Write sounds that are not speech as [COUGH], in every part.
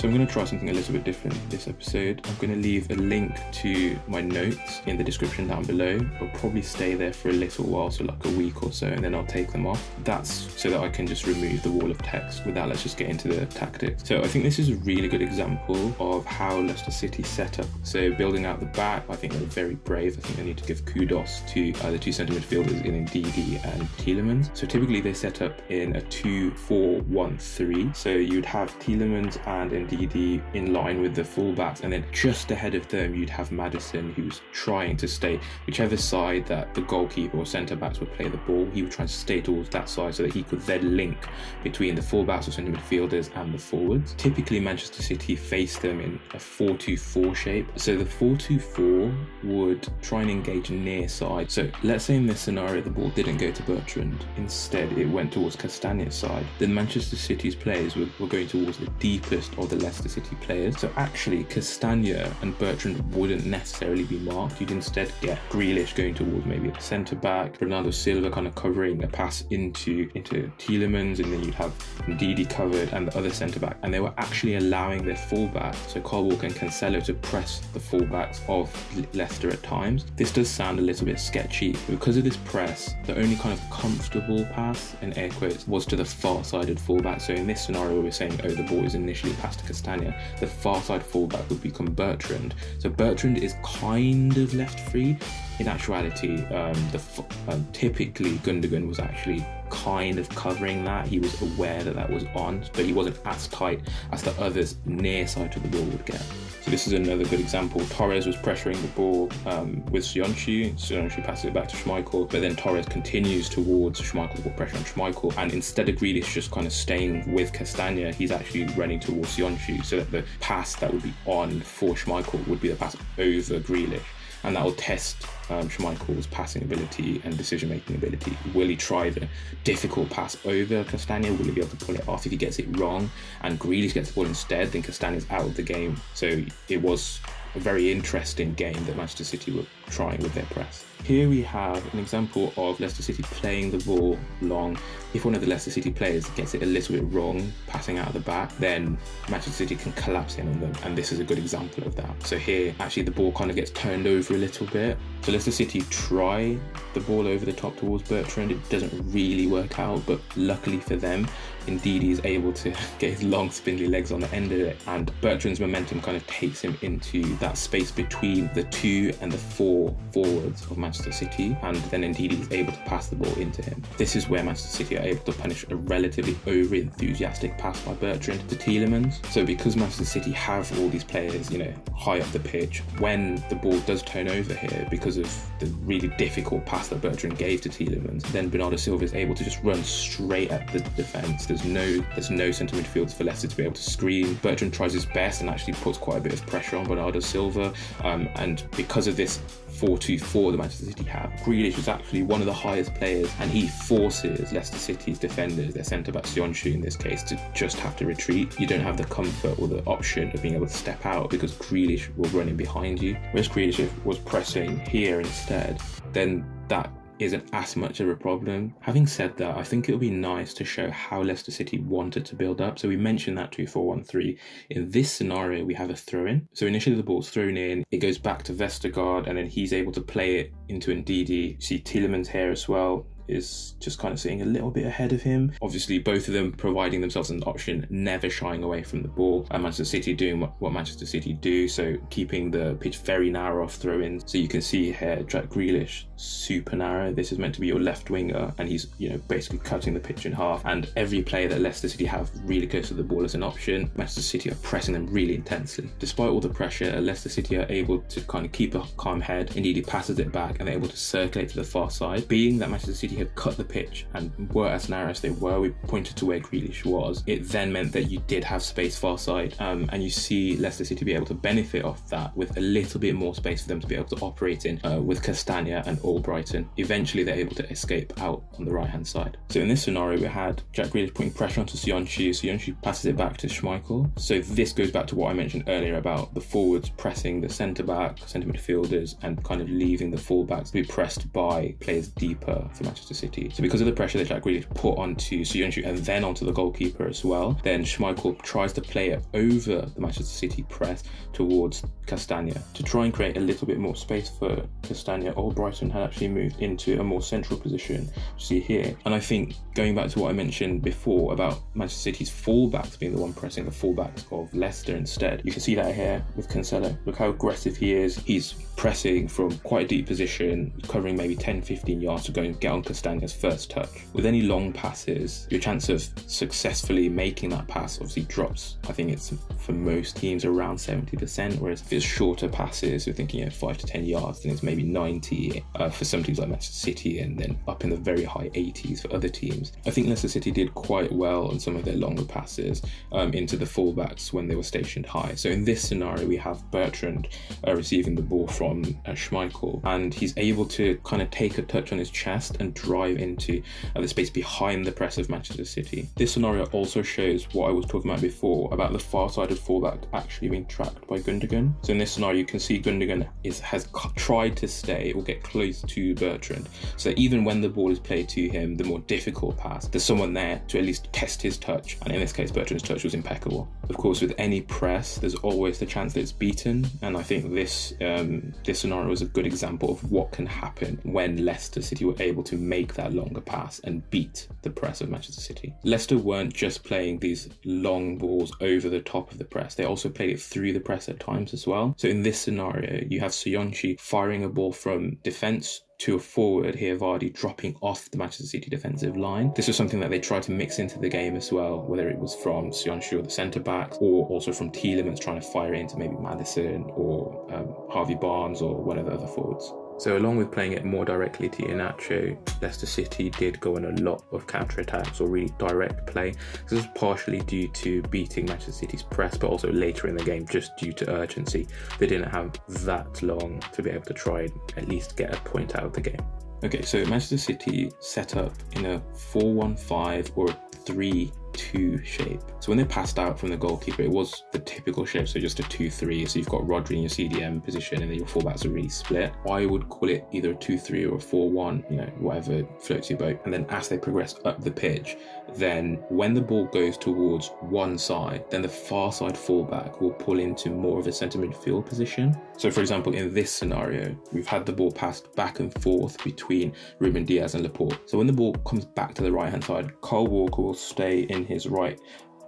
So I'm going to try something a little bit different this episode. I'm going to leave a link to my notes in the description down below. I'll probably stay there for a little while, so like a week or so, and then I'll take them off. That's so that I can just remove the wall of text. With that, let's just get into the tactics. So I think this is a really good example of how Leicester City set up. So building out the back, I think they're very brave. I think they need to give kudos to uh, the two centre midfielders in Ndidi and Tielemans. So typically they set up in a 2-4-1-3. So you'd have Tielemans and In line with the fullbacks, and then just ahead of them, you'd have Maddison, who's trying to stay whichever side that the goalkeeper or centre backs would play the ball. He would try and stay towards that side so that he could then link between the fullbacks or centre midfielders and the forwards. Typically, Manchester City face them in a 4 2 4 shape. So the 4 2 4 would try and engage near side. So let's say in this scenario, the ball didn't go to Bertrand, instead, it went towards Castagne's side. Then Manchester City's players were, were going towards the deepest or the Leicester City players. So actually, Castagne and Bertrand wouldn't necessarily be marked. You'd instead get Grealish going towards maybe a centre back, Bernardo Silva kind of covering a pass into into Tielemans, and then you'd have Ndidi covered and the other centre back. And they were actually allowing their fullback, so Kyle Walker and Cancelo, to press the fullbacks of Leicester at times. This does sound a little bit sketchy. Because of this press, the only kind of comfortable pass, in air quotes, was to the far sided fullback. So in this scenario, we're saying, oh, the ball is initially passed to Castagne. The far side fullback would become Bertrand. So Bertrand is kind of left free. In actuality, um, the um, typically Gundogan was actually kind of covering that. He was aware that that was on, but he wasn't as tight as the others near side to the ball would get. This is another good example. Torres was pressuring the ball um, with Söyüncü. Söyüncü passes it back to Schmeichel, but then Torres continues towards Schmeichel, put pressure on Schmeichel, and instead of Grealish just kind of staying with Castagne, he's actually running towards Söyüncü, so that the pass that would be on for Schmeichel would be the pass over Grealish and that will test um, Schmeichel's passing ability and decision making ability. Will he try the difficult pass over Castagne? Will he be able to pull it off? If he gets it wrong and Grealish gets the ball instead, then Castagne's out of the game. So it was a very interesting game that Manchester City were trying with their press. Here we have an example of Leicester City playing the ball long. If one of the Leicester City players gets it a little bit wrong, passing out of the back, then Manchester City can collapse in on them, and this is a good example of that. So here, actually, the ball kind of gets turned over a little bit. So Leicester City try the ball over the top towards Bertrand. It doesn't really work out, but luckily for them, Ndidi is able to [LAUGHS] get his long spindly legs on the end of it, and Bertrand's momentum kind of takes him into that space between the two and the four forwards of Manchester City, and then Ndidi is able to pass the ball into him. This is where Manchester City are able to punish a relatively over enthusiastic pass by Bertrand to Tielemans. So because Manchester City have all these players, you know, high up the pitch, when the ball does turn over here because of the really difficult pass that Bertrand gave to Tielemans, then Bernardo Silva is able to just run straight at the defence. There's no there's no centre midfielders for Leicester to be able to screen. Bertrand tries his best and actually puts quite a bit of pressure on Bernardo Silva, um, and because of this 4-2-4 that Manchester City have. Grealish was actually one of the highest players and he forces Leicester City's defenders, their centre back Söyüncü in this case, to just have to retreat. You don't have the comfort or the option of being able to step out because Grealish will run in behind you. Whereas Grealish was pressing here instead, then that isn't as much of a problem. Having said that, I think it would be nice to show how Leicester City wanted to build up. So we mentioned that 2 4 1 3. In this scenario, we have a throw in. So initially the ball's thrown in, it goes back to Vestergaard, and then he's able to play it into Ndidi. See Tielemans here as well is just kind of sitting a little bit ahead of him. Obviously, both of them providing themselves an option, never shying away from the ball. And Manchester City doing what, Manchester City do, so keeping the pitch very narrow off throw ins. So you can see here, Jack Grealish, super narrow. This is meant to be your left winger, and he's, you know, basically cutting the pitch in half. And every player that Leicester City have really goes to the ball as an option. Manchester City are pressing them really intensely. Despite all the pressure, Leicester City are able to kind of keep a calm head. Ndidi passes it back and they're able to circulate to the far side. Being that Manchester City had cut the pitch and were as narrow as they were, we pointed to where Grealish was. It then meant that you did have space far side, um, and you see Leicester City be able to benefit off that with a little bit more space for them to be able to operate in uh, with Castagne and Albrighton. Eventually, they're able to escape out on the right hand side. So in this scenario, we had Jack Grealish putting pressure onto Söyüncü. Söyüncü passes it back to Schmeichel. So this goes back to what I mentioned earlier about the forwards pressing the centre back, centre midfielders, and kind of leaving the fullbacks to be pressed by players deeper for Manchester City. So because of the pressure that Jack Grealish put onto Söyüncü and then onto the goalkeeper as well, then Schmeichel tries to play it over the Manchester City press towards Castagne to try and create a little bit more space for Castagne. Brighton had actually moved into a more central position, see here. And I think going back to what I mentioned before about Manchester City's fullbacks being the one pressing the fullbacks of Leicester instead, you can see that here with Cancelo. Look how aggressive he is. He's pressing from quite a deep position, covering maybe 10 15 yards to go and get on Castagne's first touch. With any long passes, your chance of successfully making that pass obviously drops. I think it's for most teams around 70%, whereas if it's shorter passes, you're thinking you know, 5 to 10 yards, then it's maybe 90 uh, for some teams like Manchester City and then up in the very high 80s for other teams. I think Leicester City did quite well on some of their longer passes um, into the fullbacks when they were stationed high. So in this scenario, we have Bertrand uh, receiving the ball from uh, Schmeichel, and he's able to kind of take a touch on his chest and drive into uh, the space behind the press of Manchester City. This scenario also shows what I was talking about before about the far-sided fullback actually being tracked by Gundogan. So in this scenario, you can see Gundogan is has tried to stay or get close to Bertrand. So even when the ball is played to him, the more difficult pass, there's someone there to at least test his touch. And in this case, Bertrand's touch was impeccable. Of course, with any press, there's always the chance that it's beaten, and I think this um, this scenario is a good example of what can happen when Leicester City were able to make that longer pass and beat the press of Manchester City. Leicester weren't just playing these long balls over the top of the press; they also played it through the press at times as well. So in this scenario, you have Söyüncü firing a ball from defence to a forward here, Vardy dropping off the Manchester City defensive line. This was something that they tried to mix into the game as well, whether it was from Söyüncü or the centre back, or also from Tielemans trying to fire into maybe Maddison or um, Harvey Barnes or one of the other forwards. So along with playing it more directly to Iheanacho, Leicester City did go on a lot of counter-attacks or really direct play. This was partially due to beating Manchester City's press, but also later in the game just due to urgency. They didn't have that long to be able to try and at least get a point out of the game. Okay, so Manchester City set up in a 4-1-5 or 3 2 shape. So when they passed out from the goalkeeper, it was the typical shape, so just a 2 3. So you've got Rodri in your CDM position, and then your fullbacks are really split. I would call it either a 2 3 or a 4 1, you know, whatever floats your boat. And then as they progress up the pitch, then when the ball goes towards one side, then the far side fullback will pull into more of a centre midfield position. So, for example, in this scenario, we've had the ball passed back and forth between Ruben Dias and Laporte. So when the ball comes back to the right hand side, Kyle Walker will stay in his right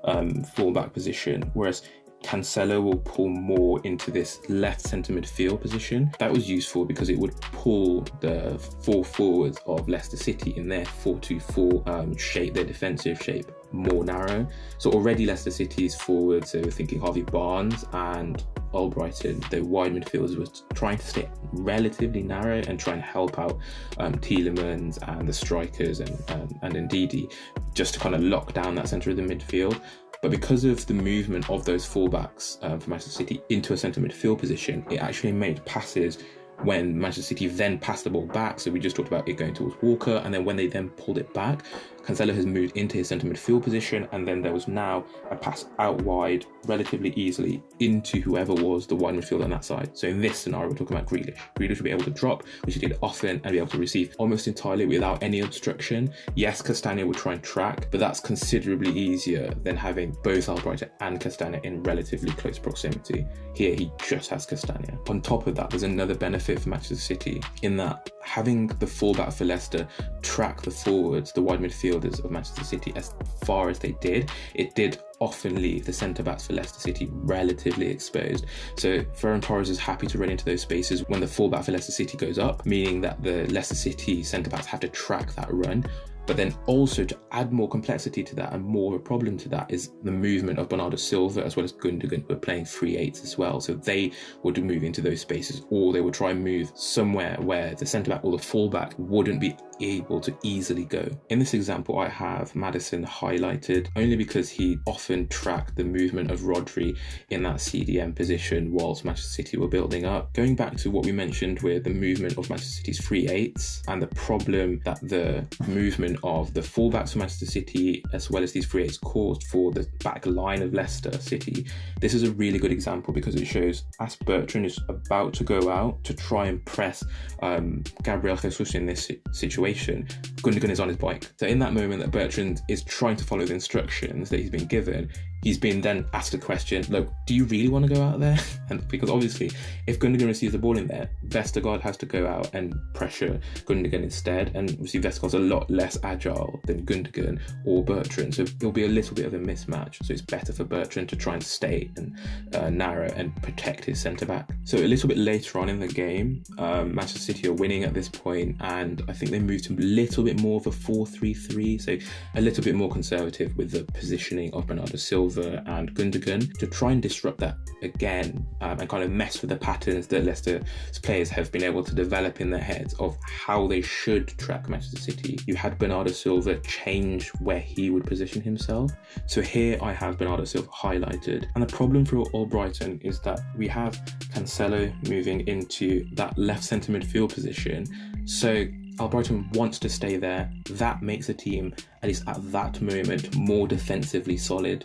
um, fullback position, whereas Cancelo will pull more into this left centre midfield position. That was useful because it would pull the four forwards of Leicester City in their 4-2-4 um, shape, their defensive shape, more narrow. So already Leicester City's forwards, they were thinking Harvey Barnes and Albrighton, the wide midfielders, were trying to stay relatively narrow and try and help out um, Tielemans and the strikers and, um, and Ndidi just to kind of lock down that centre of the midfield. But because of the movement of those fullbacks um, for Manchester City into a centre midfield position, it actually made passes when Manchester City then passed the ball back. So we just talked about it going towards Walker, and then when they then pulled it back, Cancelo has moved into his centre midfield position, and then there was now a pass out wide relatively easily into whoever was the wide midfielder on that side. So in this scenario, we're talking about Grealish. Grealish will be able to drop, which he did often, and be able to receive almost entirely without any obstruction. Yes, Castagne will try and track, but that's considerably easier than having both Albrighton and Castagne in relatively close proximity. Here, he just has Castagne. On top of that, there's another benefit for Manchester City in that having the fullback for Leicester track the forwards, the wide midfielders of Manchester City as far as they did, it did often leave the centre backs for Leicester City relatively exposed. So Ferran Torres is happy to run into those spaces when the fullback for Leicester City goes up, meaning that the Leicester City centre backs have to track that run. But then also to add more complexity to that and more of a problem to that is the movement of Bernardo Silva as well as Gundogan who are playing free eights as well. So they would move into those spaces or they would try and move somewhere where the centre back or the fullback wouldn't be able to easily go. In this example, I have Maddison highlighted only because he often tracked the movement of Rodri in that CDM position whilst Manchester City were building up. Going back to what we mentioned with the movement of Manchester City's free eights and the problem that the movement of the fullbacks for Manchester City as well as these free eights caused for the back line of Leicester City, this is a really good example because it shows as Bertrand is about to go out to try and press um, Gabriel Jesus in this situation, Gundogan is on his bike. So in that moment that Bertrand is trying to follow the instructions that he's been given, he's been then asked a question, look, do you really want to go out there? [LAUGHS] And because obviously, if Gundogan receives the ball in there, Vestergaard has to go out and pressure Gundogan instead. And obviously, Vestergaard's a lot less agile than Gundogan or Bertrand, so there'll be a little bit of a mismatch. So it's better for Bertrand to try and stay and uh, narrow and protect his centre back. So a little bit later on in the game, um, Manchester City are winning at this point, and I think they moved to a little bit more of a 4 3 3, so a little bit more conservative with the positioning of Bernardo Silva Silva and Gundogan to try and disrupt that again um, and kind of mess with the patterns that Leicester's players have been able to develop in their heads of how they should track Manchester City. You had Bernardo Silva change where he would position himself. So here I have Bernardo Silva highlighted. And the problem for Albrighton is that we have Cancelo moving into that left centre midfield position. So Albrighton wants to stay there. That makes the team, at least at that moment, more defensively solid.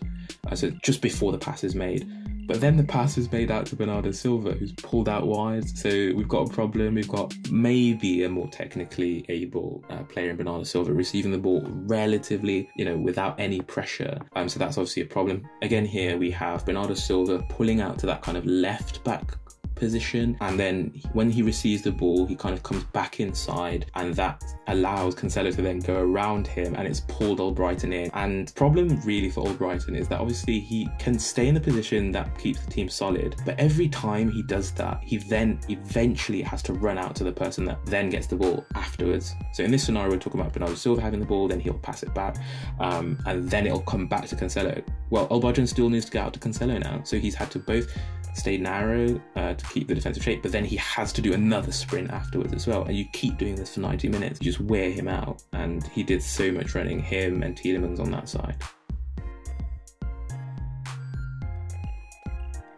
Uh, just before the pass is made. But then the pass is made out to Bernardo Silva, who's pulled out wide. So we've got a problem. We've got maybe a more technically able uh, player in Bernardo Silva receiving the ball relatively, you know, without any pressure. Um, so that's obviously a problem. Again, here we have Bernardo Silva pulling out to that kind of left back position. And then when he receives the ball, he kind of comes back inside, and that allows Cancelo to then go around him, and it's pulled Albrighton in. And problem really for Albrighton is that obviously he can stay in the position that keeps the team solid, but every time he does that, he then eventually has to run out to the person that then gets the ball afterwards. So in this scenario, we're talking about Bernardo Silva having the ball, then he'll pass it back, um, and then it'll come back to Cancelo. Well, Albrighton still needs to get out to Cancelo now, so he's had to both stay narrow uh, to keep the defensive shape, but then he has to do another sprint afterwards as well. And you keep doing this for 90 minutes, you just wear him out. And he did so much running, him and Tielemans on that side.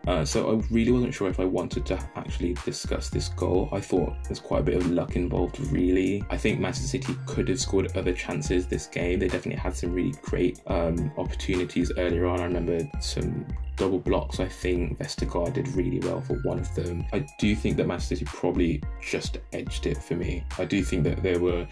Uh, so I really wasn't sure if I wanted to actually discuss this goal. I thought there's quite a bit of luck involved, really. I think Manchester City could have scored other chances this game. They definitely had some really great um, opportunities earlier on. I remember some double blocks. I think Vestergaard did really well for one of them. I do think that Manchester City probably just edged it for me. I do think that there were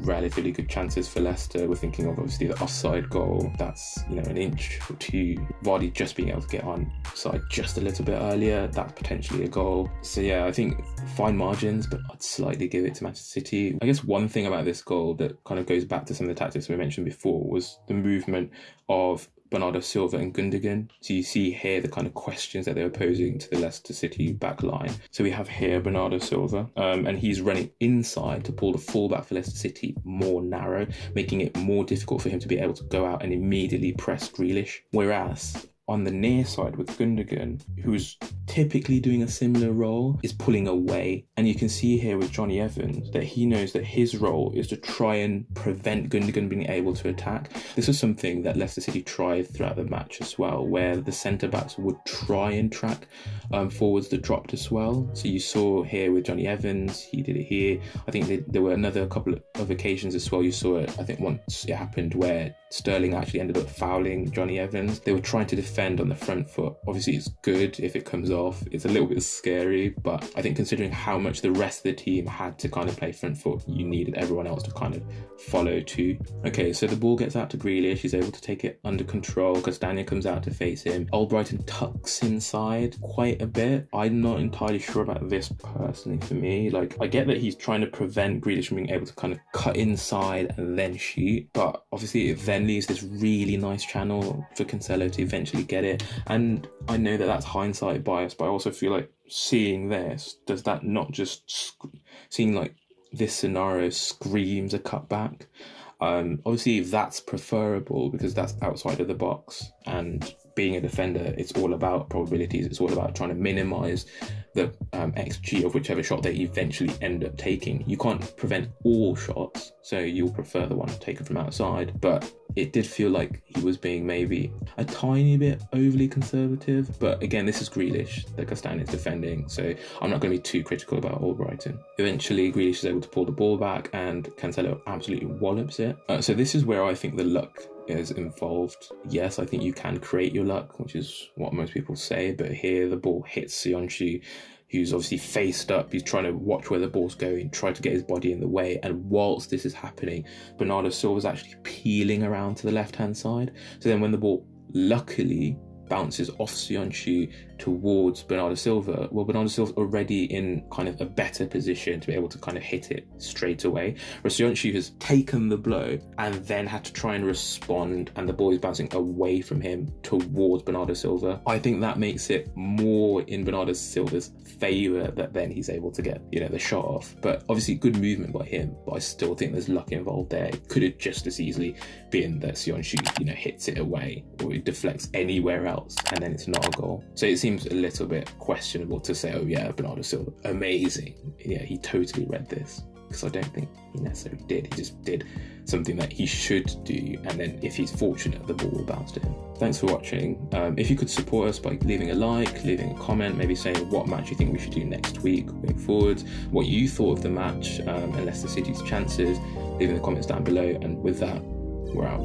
relatively good chances for Leicester. We're thinking of obviously the offside goal. That's you know an inch or two. Vardy just being able to get on side just a little bit earlier. That's potentially a goal. So yeah, I think fine margins, but I'd slightly give it to Manchester City. I guess one thing about this goal that kind of goes back to some of the tactics we mentioned before was the movement of Bernardo Silva and Gundogan. So you see here the kind of questions that they were posing to the Leicester City back line. So we have here Bernardo Silva, um, and he's running inside to pull the fullback for Leicester City more narrow, making it more difficult for him to be able to go out and immediately press Grealish. Whereas on the near side with Gundogan, who's typically doing a similar role, is pulling away. And you can see here with Jonny Evans that he knows that his role is to try and prevent Gundogan being able to attack. This is something that Leicester City tried throughout the match as well, where the centre backs would try and track um, forwards that dropped as well. So you saw here with Jonny Evans, he did it here. I think they, there were another couple of occasions as well. You saw it, I think once it happened where Sterling actually ended up fouling Jonny Evans. They were trying to defend on the front foot. Obviously, it's good if it comes off. It's a little bit scary, but I think considering how much the rest of the team had to kind of play front foot, you needed everyone else to kind of follow too. Okay, so the ball gets out to Grealish. He's able to take it under control. Castagne comes out to face him. Albrighton tucks inside quite a bit. I'm not entirely sure about this personally for me. Like, I get that he's trying to prevent Grealish from being able to kind of cut inside and then shoot, but obviously it then leaves this really nice channel for Cancelo to eventually get it. And I know that that's hindsight bias, but I also feel like seeing this, does that not just sc- seeing like this scenario screams a cutback? Um, obviously, if that's preferable because that's outside of the box. And being a defender, it's all about probabilities. It's all about trying to minimize the um, XG of whichever shot they eventually end up taking. You can't prevent all shots, so you'll prefer the one taken from outside. But it did feel like he was being maybe a tiny bit overly conservative. But again, this is Grealish that Castagne is defending, so I'm not going to be too critical about Albrighton. Eventually, Grealish is able to pull the ball back, and Cancelo absolutely wallops it. Uh, so this is where I think the luck is involved. Yes, I think you can create your luck, which is what most people say, but here the ball hits Söyüncü who's obviously faced up. He's trying to watch where the ball's going, try to get his body in the way. And whilst this is happening, Bernardo Silva's actually peeling around to the left hand side. So then when the ball luckily bounces off Söyüncü towards Bernardo Silva, well, Bernardo Silva's already in kind of a better position to be able to kind of hit it straight away. Whereas has taken the blow and then had to try and respond, and the ball is bouncing away from him towards Bernardo Silva. I think that makes it more in Bernardo Silva's favour that then he's able to get, you know, the shot off. But obviously, good movement by him, but I still think there's luck involved there. It could have just as easily been that Söyüncü, you know, hits it away or it deflects anywhere else and then it's not a goal. So it seems a little bit questionable to say, oh yeah, Bernardo Silva, amazing. Yeah, he totally read this because I don't think he necessarily did. He just did something that he should do, and then if he's fortunate, the ball will bounce to him. Thanks for watching. Um, if you could support us by leaving a like, leaving a comment, maybe saying what match you think we should do next week going forward, what you thought of the match um, and Leicester City's chances, leave in the comments down below. And with that, we're out.